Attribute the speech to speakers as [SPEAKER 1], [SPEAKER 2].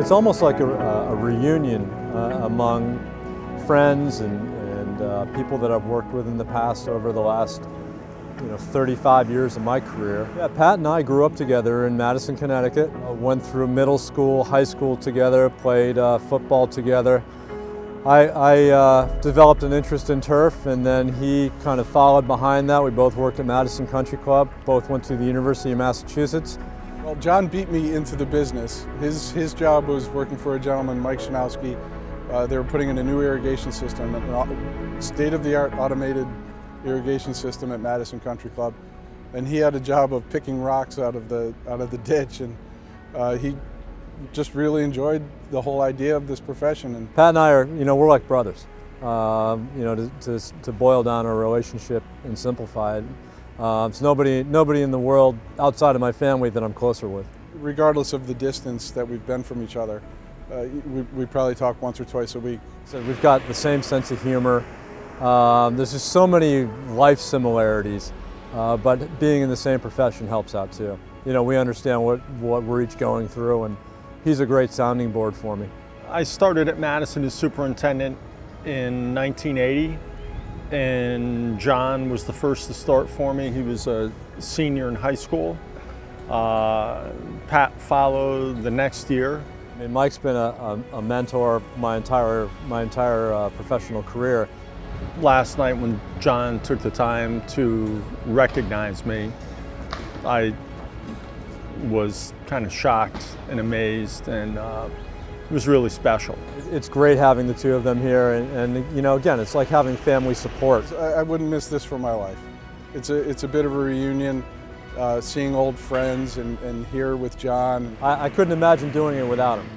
[SPEAKER 1] It's almost like a, a reunion uh, among friends and, and uh, people that I've worked with in the past over the last you know, 35 years of my career. Yeah, Pat and I grew up together in Madison, Connecticut. Uh, went through middle school, high school together, played uh, football together. I, I uh, developed an interest in turf and then he kind of followed behind that. We both worked at Madison Country Club, both went to the University of Massachusetts.
[SPEAKER 2] Well, Jon beat me into the business. His, his job was working for a gentleman, Mike Chrzanowski. Uh, they were putting in a new irrigation system, a state-of-the-art automated irrigation system at Madison Country Club. And he had a job of picking rocks out of the, out of the ditch. And uh, he just really enjoyed the whole idea of this profession. And
[SPEAKER 1] Pat and I are, you know, we're like brothers. Um, you know, to, to, to, boil down our relationship and simplify it, um, it's nobody, nobody in the world outside of my family that I'm closer with.
[SPEAKER 2] Regardless of the distance that we've been from each other, uh, we, we probably talk once or twice a week.
[SPEAKER 1] So we've got the same sense of humor. Um, there's just so many life similarities, uh, but being in the same profession helps out too. You know, we understand what, what we're each going through and he's a great sounding board for me.
[SPEAKER 3] I started at Madison as superintendent in 1980 and Jon was the first to start for me. He was a senior in high school. Uh, Pat followed the next year.
[SPEAKER 1] I mean, Mike's been a, a, a mentor my entire, my entire uh, professional career.
[SPEAKER 3] Last night when Jon took the time to recognize me, I was kind of shocked and amazed and uh, it was really special.
[SPEAKER 1] It's great having the two of them here and, and you know again it's like having family support.
[SPEAKER 2] I, I, wouldn't miss this for my life. It's a, it's a bit of a reunion, uh, seeing old friends and, and here with Jon.
[SPEAKER 1] I, I couldn't imagine doing it without him.